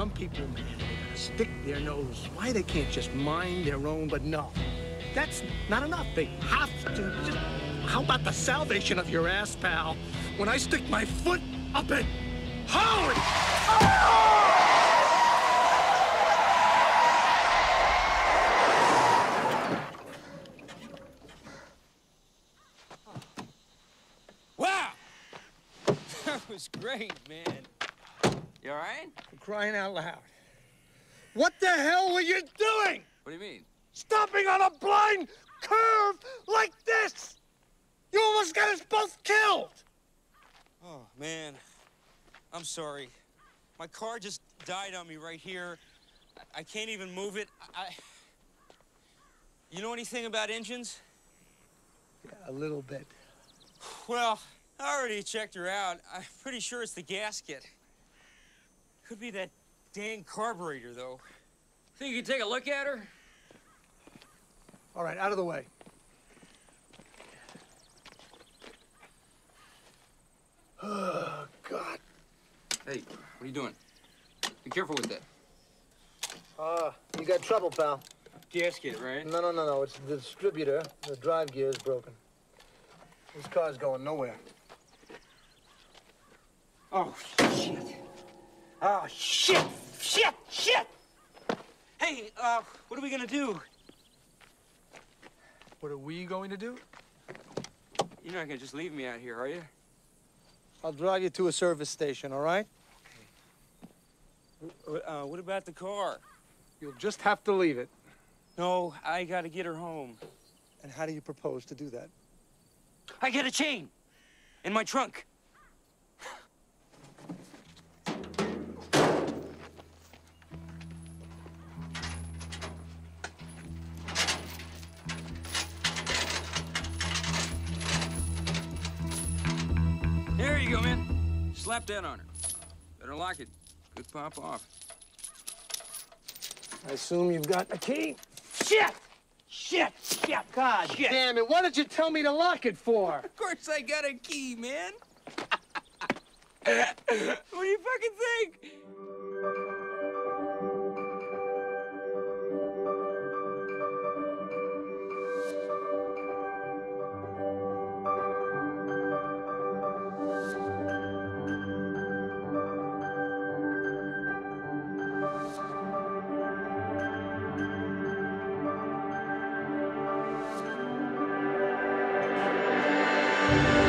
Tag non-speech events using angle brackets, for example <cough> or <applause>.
Some people, man, they gotta stick their nose. Why they can't just mind their own, but no. That's not enough. They have to just... How about the salvation of your ass, pal? When I stick my foot up it, Howie! Wow! <laughs> That was great, man. You all right? For crying out loud. What the hell were you doing? What do you mean? Stopping on a blind curve like this! You almost got us both killed! Oh, man. I'm sorry. My car just died on me right here. I, I can't even move it. I, I... You know anything about engines? Yeah, a little bit. Well, I already checked her out. I'm pretty sure it's the gasket. Could be that dang carburetor, though. Think you could take a look at her? All right, out of the way. Oh, <sighs> God. Hey, what are you doing? Be careful with that. Uh, you got trouble, pal. Gasket, right? No, no, no, no. It's the distributor. The drive gear is broken. This car's going nowhere. Oh, shit. Oh, shit! Shit! Shit! Hey, uh, what are we gonna do? What are we going to do? You're not gonna just leave me out here, are you? I'll drive you to a service station, all right? Okay. Uh, what about the car? You'll just have to leave it. No, I gotta get her home. And how do you propose to do that? I got a chain in my trunk. You go, man. Slap that on her. Better lock it. Could pop off. I assume you've got a key. Shit! Shit! Shit! God Shit. damn it. What did you tell me to lock it for? Of course I got a key, man. <laughs> what do you fucking think? Bye.